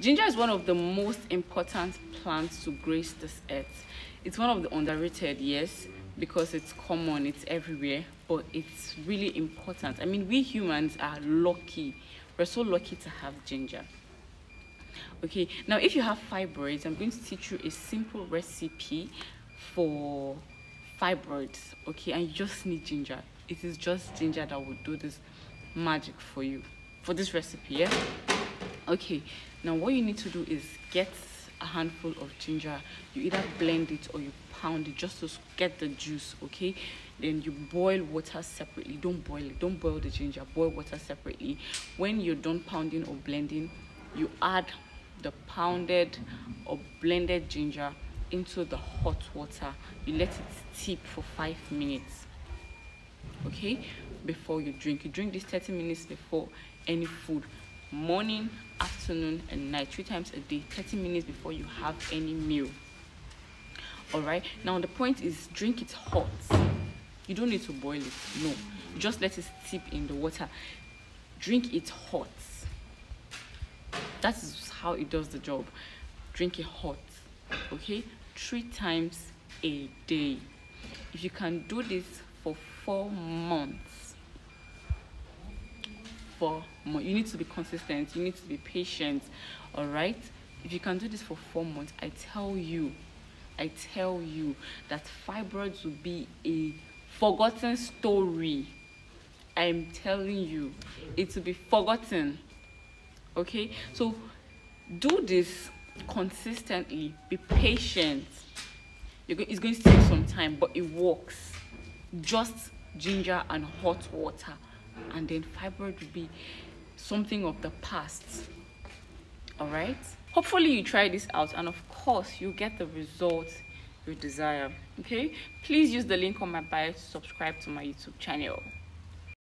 ginger is one of the most important plants to grace this earth. It's one of the underrated yes because it's common it's everywhere but it's really important. I mean we humans are lucky. We're so lucky to have ginger. Okay now if you have fibroids i'm going to teach you a simple recipe for fibroids okay? And you just need ginger. It is just ginger that will do this magic for you for this recipe yeah okay now what you need to do is get a handful of ginger. You either blend it or you pound it just to get the juice okay? Then you boil water separately. Don't boil it. Don't boil the ginger. Boil water separately. When you're done pounding or blending you add the pounded or blended ginger into the hot water. You let it steep for five minutes okay? Before you drink. You drink this 30 minutes before any food morning afternoon and night three times a day 30 minutes before you have any meal. All right now the point is drink it hot. You don't need to boil it. No. Just let it steep in the water. Drink it hot. That is how it does the job. Drink it hot. Okay? Three times a day. If you can do this for four months months you need to be consistent you need to be patient all right? If you can do this for four months i tell you i tell you that fibroids will be a forgotten story. I'm telling you it will be forgotten okay? So do this consistently be patient. It's going to take some time but it works. Just ginger and hot water and then fibroid will be something of the past. All right? Hopefully you try this out and of course you get the results you desire okay? Please use the link on my bio to subscribe to my youtube channel